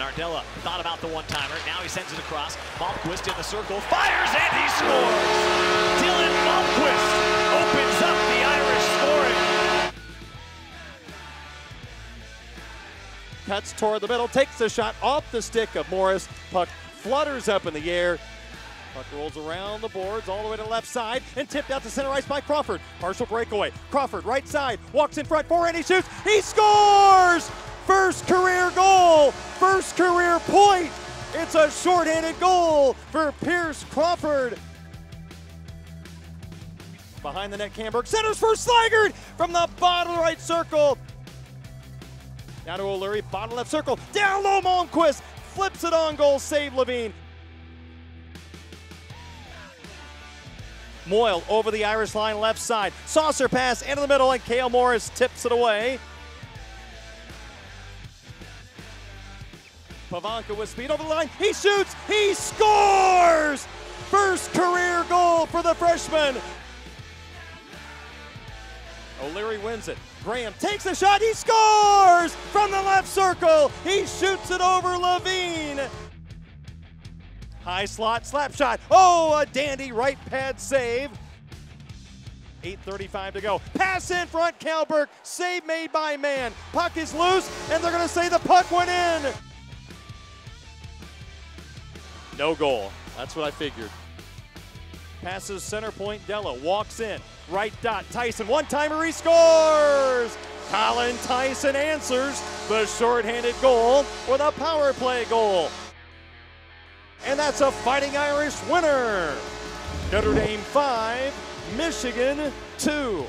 Nardella thought about the one-timer. Now he sends it across. Malmquist in the circle, fires, and he scores! Dylan Malmquist opens up the Irish scoring. Cuts toward the middle, takes the shot off the stick of Morris. Puck flutters up in the air. Puck rolls around the boards all the way to the left side and tipped out to center ice by Crawford. Partial breakaway. Crawford, right side, walks in front, forehand, he shoots, he scores! First career goal, first career point. It's a shorthanded goal for Pierce Crawford. Behind the net, Camberg centers for Slaggert from the bottom right circle. Now to O'Leary, bottom left circle, down low, Malmquist flips it on goal, save Lavigne. Moyle over the Irish line left side. Saucer pass into the middle, and Cale Morris tips it away. Pivonka with speed over the line. He shoots. He scores! First career goal for the freshman. O'Leary wins it. Graham takes a shot. He scores from the left circle. He shoots it over Lavigne. High slot, slap shot. Oh, a dandy right pad save. 8.35 to go. Pass in front, Cal Burke. Save made by Mann. Puck is loose, and they're going to say the puck went in. No goal. That's what I figured. Passes center point. Della walks in. Right dot. Theisen, one timer, he scores! Colin Theisen answers the shorthanded goal with a power play goal. And that's a Fighting Irish winner. Notre Dame 5, Michigan 2.